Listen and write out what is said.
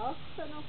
然后震到